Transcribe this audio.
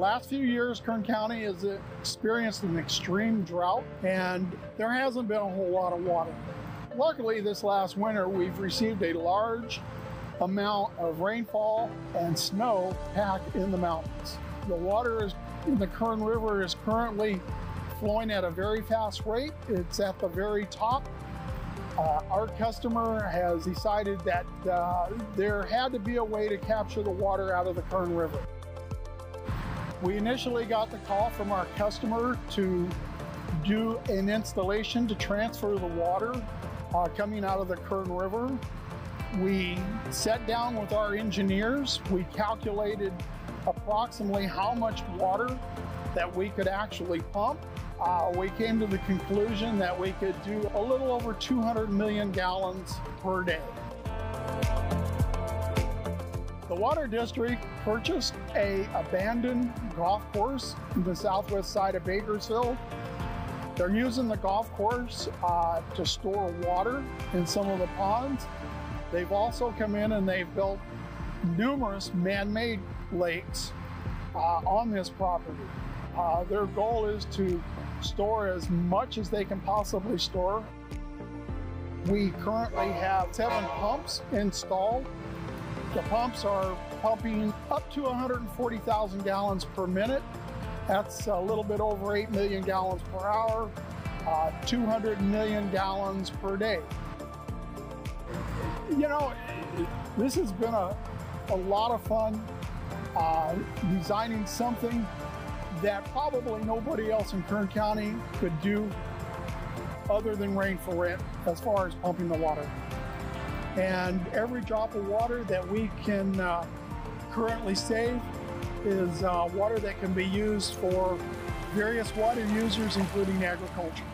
last few years, Kern County has experienced an extreme drought and there hasn't been a whole lot of water. Luckily, this last winter, we've received a large amount of rainfall and snow packed in the mountains. The water is, in the Kern River is currently flowing at a very fast rate. It's at the very top. Uh, our customer has decided that uh, there had to be a way to capture the water out of the Kern River. We initially got the call from our customer to do an installation to transfer the water uh, coming out of the Kern River. We sat down with our engineers. We calculated approximately how much water that we could actually pump. Uh, we came to the conclusion that we could do a little over 200 million gallons per day. The Water District purchased a abandoned golf course in the southwest side of Bakersfield. They're using the golf course uh, to store water in some of the ponds. They've also come in and they've built numerous man-made lakes uh, on this property. Uh, their goal is to store as much as they can possibly store. We currently have seven pumps installed the pumps are pumping up to 140,000 gallons per minute. That's a little bit over 8 million gallons per hour, uh, 200 million gallons per day. You know, this has been a, a lot of fun uh, designing something that probably nobody else in Kern County could do other than Rain for Rent as far as pumping the water. And every drop of water that we can uh, currently save is uh, water that can be used for various water users, including agriculture.